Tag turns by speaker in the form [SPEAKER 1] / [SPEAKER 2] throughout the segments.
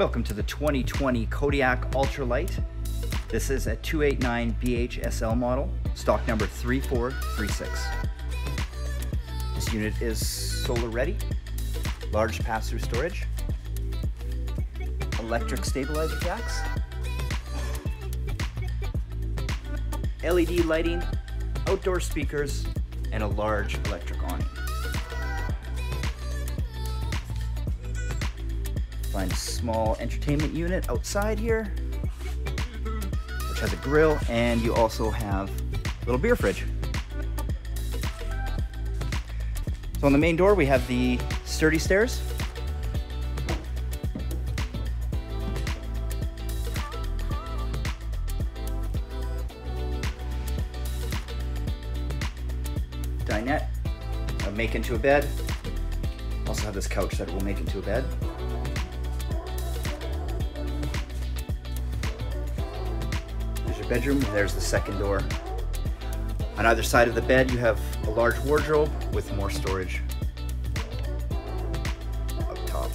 [SPEAKER 1] welcome to the 2020 Kodiak Ultra-Lite. This is a 289 BHSL model, stock number 3436. This unit is solar ready, large pass-through storage, electric stabilizer jacks, LED lighting, outdoor speakers, and a large electric awning. Find a small entertainment unit outside here, which has a grill, and you also have a little beer fridge. So on the main door, we have the sturdy stairs. Dinette, make into a bed. Also have this couch that will make into a bed. Bedroom, there's the second door. On either side of the bed, you have a large wardrobe with more storage up top.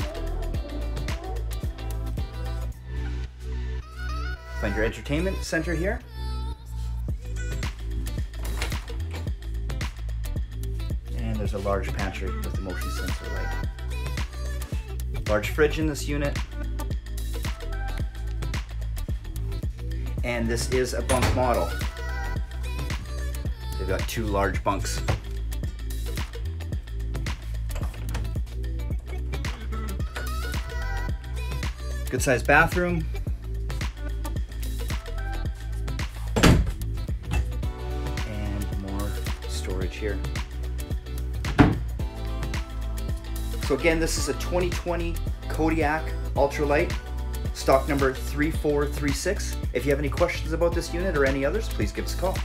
[SPEAKER 1] Find your entertainment center here. And there's a large pantry with a motion sensor light. Large fridge in this unit. And this is a bunk model. They've got two large bunks. Good sized bathroom. And more storage here. So again, this is a 2020 Kodiak Ultra-Lite, stock number 3436. If you have any questions about this unit or any others, please give us a call.